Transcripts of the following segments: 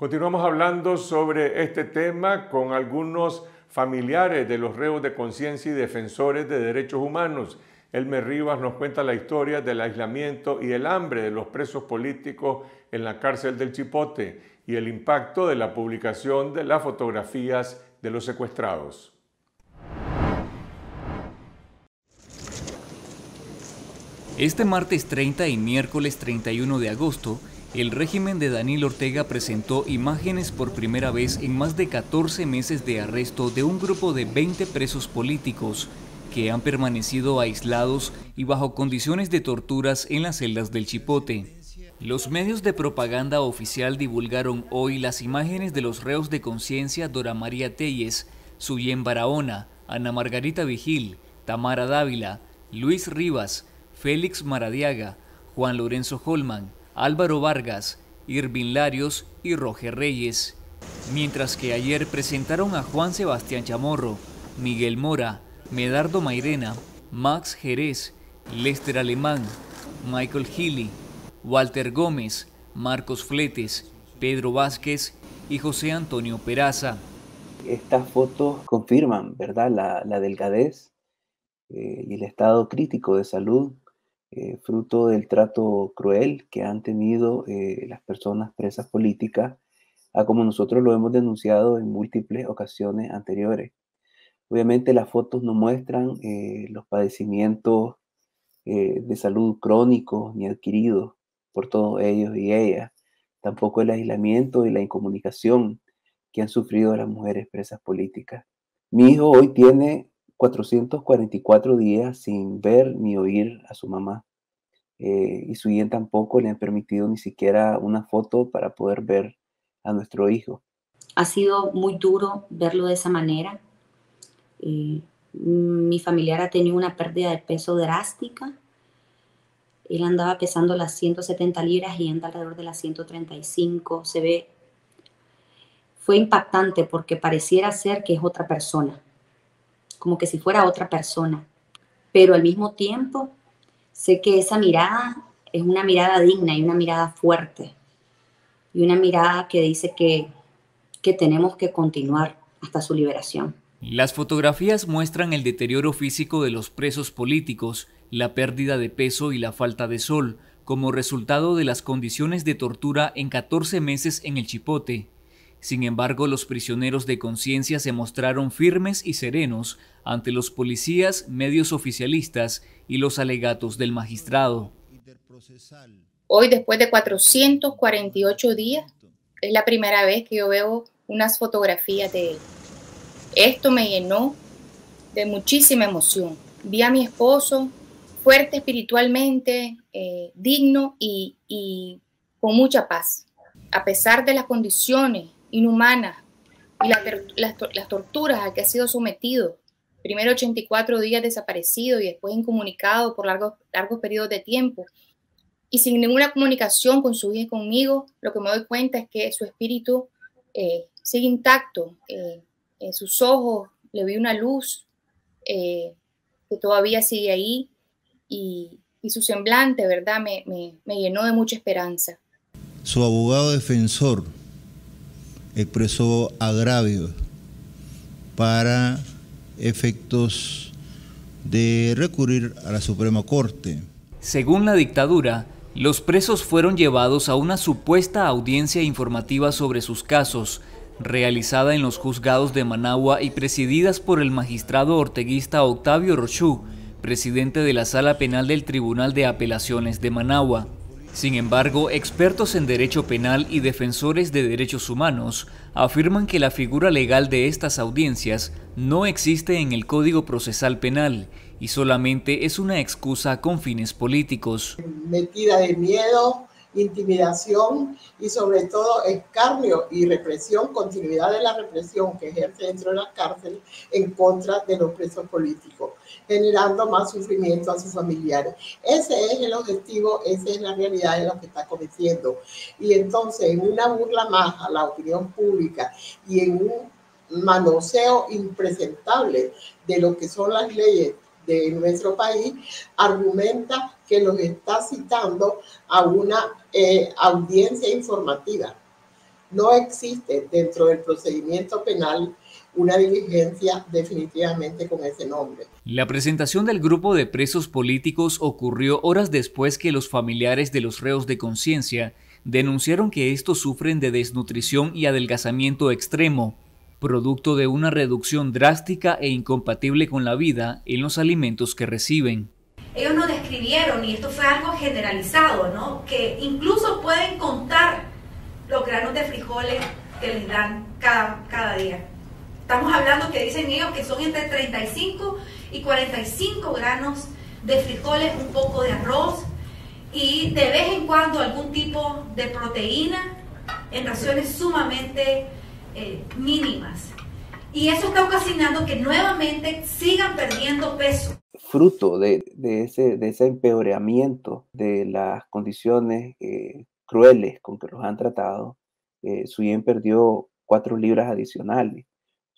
Continuamos hablando sobre este tema con algunos familiares de los reos de conciencia y defensores de derechos humanos. Elmer Rivas nos cuenta la historia del aislamiento y el hambre de los presos políticos en la cárcel del Chipote y el impacto de la publicación de las fotografías de los secuestrados. Este martes 30 y miércoles 31 de agosto, el régimen de Daniel Ortega presentó imágenes por primera vez en más de 14 meses de arresto de un grupo de 20 presos políticos que han permanecido aislados y bajo condiciones de torturas en las celdas del Chipote. Los medios de propaganda oficial divulgaron hoy las imágenes de los reos de conciencia Dora María Telles, Suyen Barahona, Ana Margarita Vigil, Tamara Dávila, Luis Rivas, Félix Maradiaga, Juan Lorenzo Holman, Álvaro Vargas, Irvin Larios y Roger Reyes. Mientras que ayer presentaron a Juan Sebastián Chamorro, Miguel Mora, Medardo Mairena, Max Jerez, Lester Alemán, Michael Healy, Walter Gómez, Marcos Fletes, Pedro Vázquez y José Antonio Peraza. Estas fotos confirman, ¿verdad?, la, delgadez eh, y el estado crítico de salud eh, fruto del trato cruel que han tenido eh, las personas presas políticas, a como nosotros lo hemos denunciado en múltiples ocasiones anteriores. Obviamente las fotos no muestran eh, los padecimientos de salud crónicos ni adquiridos por todos ellos y ellas, tampoco el aislamiento y la incomunicación que han sufrido las mujeres presas políticas. Mi hijo hoy tiene 444 días sin ver ni oír a su mamá. Eh, y su bien tampoco le han permitido ni siquiera una foto para poder ver a nuestro hijo. Ha sido muy duro verlo de esa manera. Eh, mi familiar ha tenido una pérdida de peso drástica. Él andaba pesando las 170 libras y anda alrededor de las 135. Se ve, fue impactante porque pareciera ser que es otra persona como que si fuera otra persona. Pero al mismo tiempo, sé que esa mirada es una mirada digna y una mirada fuerte. Y una mirada que dice que, que tenemos que continuar hasta su liberación. Las fotografías muestran el deterioro físico de los presos políticos, la pérdida de peso y la falta de sol, como resultado de las condiciones de tortura en 14 meses en el Chipote. Sin embargo, los prisioneros de conciencia se mostraron firmes y serenos ante los policías, medios oficialistas y los alegatos del magistrado. Hoy, después de 448 días, es la primera vez que yo veo unas fotografías de él. Esto me llenó de muchísima emoción. Vi a mi esposo fuerte espiritualmente, eh, digno y, y con mucha paz. A pesar de las condiciones inhumanas y las, torturas a que ha sido sometido. Primero 84 días desaparecido y después incomunicado por largos, largos periodos de tiempo. Y sin ninguna comunicación con su hija y conmigo, lo que me doy cuenta es que su espíritu eh, sigue intacto. Eh, en sus ojos le vi una luz eh, que todavía sigue ahí y, su semblante, ¿verdad? Me, me llenó de mucha esperanza. Su abogado defensor, expresó agravios para efectos de recurrir a la Suprema Corte. Según la dictadura, los presos fueron llevados a una supuesta audiencia informativa sobre sus casos, realizada en los juzgados de Managua y presididas por el magistrado orteguista Octavio Rochú, presidente de la Sala Penal del Tribunal de Apelaciones de Managua. Sin embargo, expertos en derecho penal y defensores de derechos humanos afirman que la figura legal de estas audiencias no existe en el Código Procesal Penal y solamente es una excusa con fines políticos. Metida de miedo, intimidación y sobre todo escarnio y represión, continuidad de la represión que ejerce dentro de la cárcel en contra de los presos políticos, generando más sufrimiento a sus familiares. Ese es el objetivo, esa es la realidad de lo que está cometiendo. Y entonces, en una burla más a la opinión pública y en un manoseo impresentable de lo que son las leyes de nuestro país, argumenta que los está citando a una eh, audiencia informativa. No existe dentro del procedimiento penal una diligencia definitivamente con ese nombre. La presentación del grupo de presos políticos ocurrió horas después que los familiares de los reos de conciencia denunciaron que estos sufren de desnutrición y adelgazamiento extremo, producto de una reducción drástica e incompatible con la vida en los alimentos que reciben. Ellos nos y esto fue algo generalizado, ¿no? que incluso pueden contar los granos de frijoles que les dan cada, cada día. Estamos hablando que dicen ellos que son entre 35 y 45 granos de frijoles, un poco de arroz y de vez en cuando algún tipo de proteína en raciones sumamente eh, mínimas. Y eso está ocasionando que nuevamente sigan perdiendo peso. Fruto de, ese, de empeoramiento de las condiciones eh, crueles con que los han tratado, eh, Suyen perdió cuatro libras adicionales.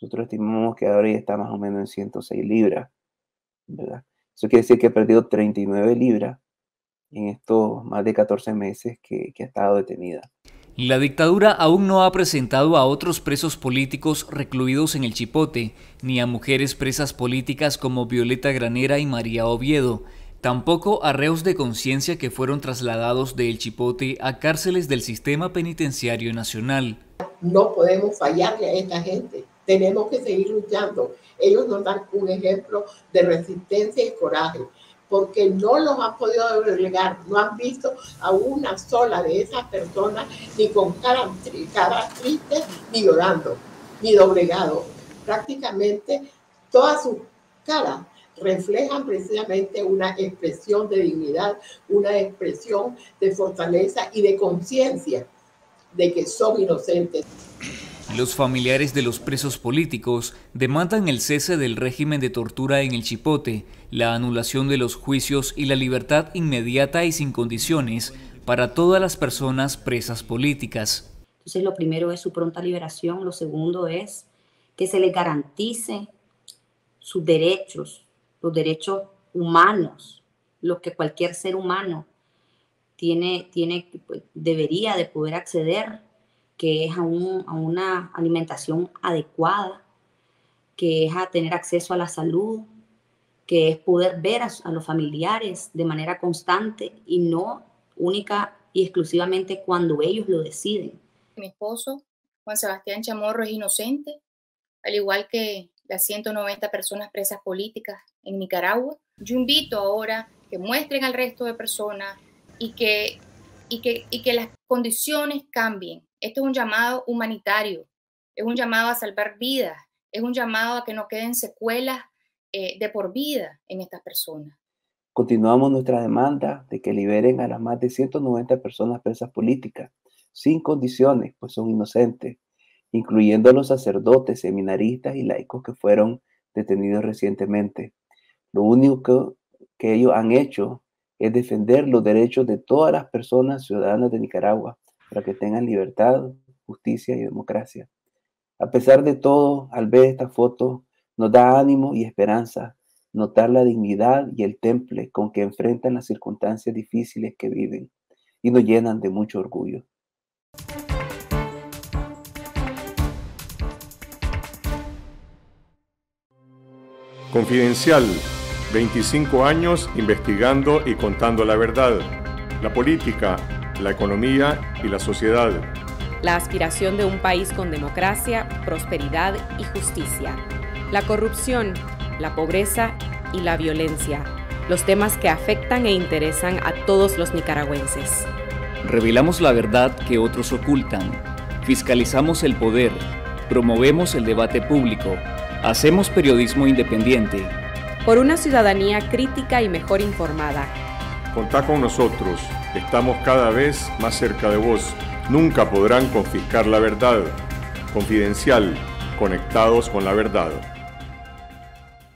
Nosotros estimamos que ahora ya está más o menos en 106 libras. Eso quiere decir que ha perdido 39 libras en estos más de 14 meses que, que ha estado detenida. La dictadura aún no ha presentado a otros presos políticos recluidos en el Chipote, ni a mujeres presas políticas como Violeta Granera y María Oviedo, tampoco a reos de conciencia que fueron trasladados de El Chipote a cárceles del sistema penitenciario nacional. No podemos fallarle a esta gente. Tenemos que seguir luchando. Ellos nos dan un ejemplo de resistencia y coraje, porque no los han podido relegar, no han visto a una sola de esas personas ni con cara, cara triste, ni llorando, ni doblegado. Prácticamente todas sus caras reflejan precisamente una expresión de dignidad, una expresión de fortaleza y de conciencia de que son inocentes. Los familiares de los presos políticos demandan el cese del régimen de tortura en el Chipote, la anulación de los juicios y la libertad inmediata y sin condiciones para todas las personas presas políticas. Entonces lo primero es su pronta liberación, lo segundo es que se les garantice sus derechos, los derechos humanos, los que cualquier ser humano tiene, tiene, pues, debería de poder acceder que es a, una alimentación adecuada, que es a tener acceso a la salud, que es poder ver a, los familiares de manera constante y no única y exclusivamente cuando ellos lo deciden. Mi esposo, Juan Sebastián Chamorro, es inocente, al igual que las 190 personas presas políticas en Nicaragua. Yo invito ahora que muestren al resto de personas y que, y que, y que las condiciones cambien, este es un llamado humanitario, es un llamado a salvar vidas, es un llamado a que no queden secuelas eh, de por vida en estas personas. Continuamos nuestra demanda de que liberen a las más de 190 personas presas políticas, sin condiciones, pues son inocentes, incluyendo a los sacerdotes, seminaristas y laicos que fueron detenidos recientemente. Lo único que ellos han hecho es defender los derechos de todas las personas ciudadanas de Nicaragua, para que tengan libertad, justicia y democracia. A pesar de todo, al ver esta foto, nos da ánimo y esperanza notar la dignidad y el temple con que enfrentan las circunstancias difíciles que viven y nos llenan de mucho orgullo. Confidencial, 25 años investigando y contando la verdad. La política la economía y la sociedad. La aspiración de un país con democracia, prosperidad y justicia. La corrupción, la pobreza y la violencia. Los temas que afectan e interesan a todos los nicaragüenses. Revelamos la verdad que otros ocultan. Fiscalizamos el poder. Promovemos el debate público. Hacemos periodismo independiente. Por una ciudadanía crítica y mejor informada. Contá con nosotros Estamos cada vez más cerca de vos. Nunca podrán confiscar la verdad. Confidencial, conectados con la verdad.